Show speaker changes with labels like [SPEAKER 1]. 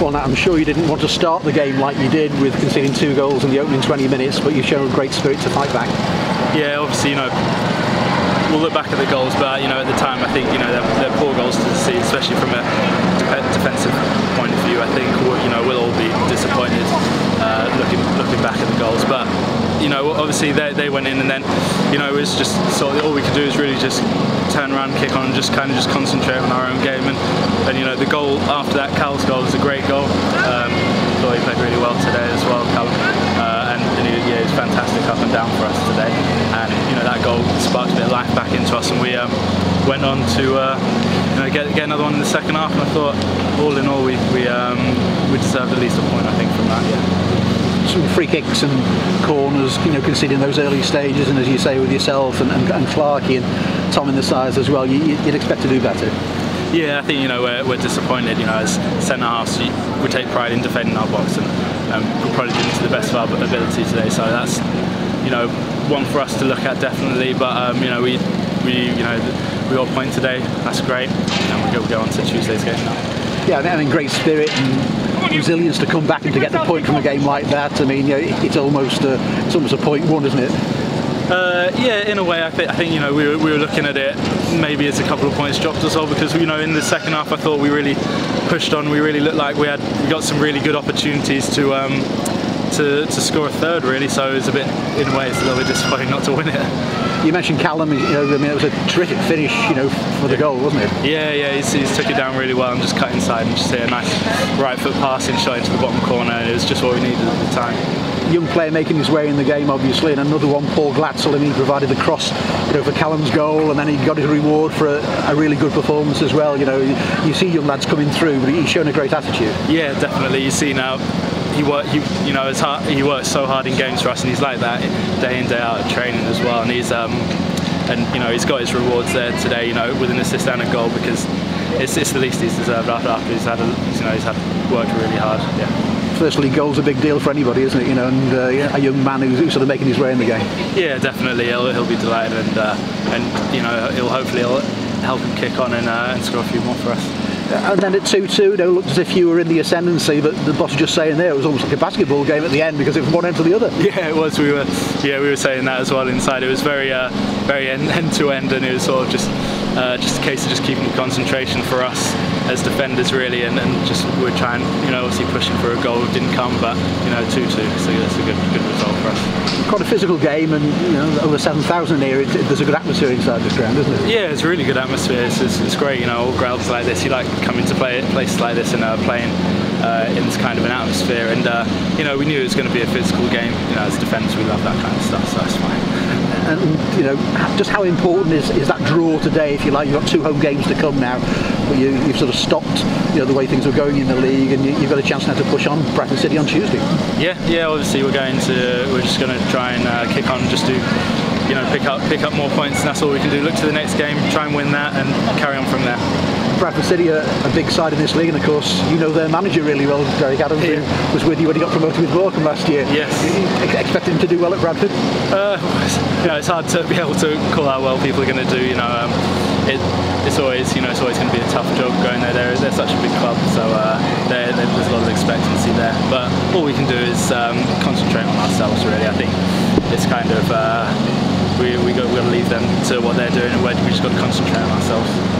[SPEAKER 1] Well, now, I'm sure you didn't want to start the game like you did with conceding two goals in the opening 20 minutes, but you've shown great spirit to fight back.
[SPEAKER 2] Yeah, obviously, you know, we'll look back at the goals, but you know, at the time, I think you know they're, they're poor goals to see, especially from a defensive point of view. I think you know we'll all be disappointed uh, looking looking back at the goals, but you know, obviously they, they went in and then, you know, it was just sort of all we could do is really just turn around, kick on, and just kind of just concentrate on our own game. And you know, the goal after that, Cal's goal was a great goal. Um, thought he played really well today as well, Callum. Uh, and, and he, yeah, he was fantastic up and down for us today. And you know, that goal sparked a bit of life back into us, and we um, went on to uh, you know, get, get another one in the second half. And I thought, all in all, we we, um, we deserved at least a point, I think, from that. Yeah
[SPEAKER 1] some free kicks and corners, you know, considering those early stages, and as you say with yourself and, and, and Clarkey and Tom in the sides as well, you, would expect to do better.
[SPEAKER 2] Yeah, I think you know we're, we're disappointed. You know, as centre halves, we take pride in defending our box, and um, we probably didn't to the best of our ability today. So that's you know one for us to look at definitely. But um, you know we we you know we all point today. That's great, and we go, on to Tuesday's game now.
[SPEAKER 1] Yeah, I mean, great spirit and resilience to come back and to get the point from a game like that. I mean, you know, it's almost a, it's almost a point one, isn't it?
[SPEAKER 2] Uh, yeah, in a way, I think, I think you know we were, we were looking at it maybe it's a couple of points dropped as well because you know in the second half I thought we really pushed on. We really looked like we had we got some really good opportunities to um, to, to score a third really. So it was a bit in a way it's a little bit disappointing not to win it.
[SPEAKER 1] You mentioned Callum. You know, I mean, it was a terrific finish. You know, for the goal, wasn't it?
[SPEAKER 2] Yeah, yeah. He's, he's took it down really well and just cut inside and just hit a nice right foot passing shot into the bottom corner. It was just what we needed at the time.
[SPEAKER 1] Young player making his way in the game, obviously, and another one, Paul Glatzel, and he provided the cross, you know, for Callum's goal, and then he got his reward for a, a really good performance as well. You know, you see young lads coming through, but he's shown a great attitude.
[SPEAKER 2] Yeah, definitely. You see now he work he you know hard, he works so hard in games for us and he's like that day in day out of training as well and he's um and you know he's got his rewards there today. You know with an assist and a goal because it's, it's the least he's deserved after, after he's had a, you know he's had worked really hard. Yeah
[SPEAKER 1] firstly, goal's a big deal for anybody, isn't it? You know, and uh, a young man who's, who's, sort of making his way in the game.
[SPEAKER 2] Yeah, definitely. He'll, he'll be delighted, and uh, and you know, he'll hopefully he'll help him kick on and, uh, and score a few more for us.
[SPEAKER 1] And then at 2-2, it looked as if you were in the ascendancy, but the boss was just saying there it was almost like a basketball game at the end because it was one end to the other.
[SPEAKER 2] Yeah, it was. We were, yeah, we were saying that as well inside. It was very, uh, very end, end to end, and it was sort of just, uh, just a case of just keeping concentration for us as defenders really, and, and just we're trying, you know, obviously pushing for a goal didn't come, but you know, 2-2, so that's a good, good result for us.
[SPEAKER 1] Quite a physical game, and you know, over 7,000 here. It, there's a good atmosphere inside this ground, isn't it?
[SPEAKER 2] Yeah, it's a really good atmosphere. It's, it's, it's great, you know, all grounds like this. You like coming to play places like this and uh, playing uh, in this kind of an atmosphere. And uh, you know, we knew it was going to be a physical game. You know, as defenders, we love that kind of stuff, so that's fine.
[SPEAKER 1] And you know, just how important is, is that draw today? If you like, you've got two home games to come now. But you, have sort of stopped, you know, the way things were going in the league, and you, have got a chance now to push on Bradford City on Tuesday.
[SPEAKER 2] Yeah, yeah. Obviously, we're going to, we're just going to try and uh, kick on, just to you know, pick up pick up more points, and that's all we can do. Look to the next game, try and win that, and carry on from there.
[SPEAKER 1] Bradford City are a big side in this league, and of course, you know their manager really well, Derek Adams, yeah. who was with you when he got promoted with Morecambe last year.
[SPEAKER 2] Yes.
[SPEAKER 1] Expect him to do well at Bradford?
[SPEAKER 2] Uh, you know, it's hard to be able to call out well people are going to do. You know, um, it, it's always you know it's always going to be a tough job going there. They're, they're such a big club, so uh, there's a lot of expectancy there. But all we can do is um, concentrate on ourselves. Really, I think it's kind of. Uh, we we got, we got to leave them to what they're doing, and we just got to concentrate on ourselves.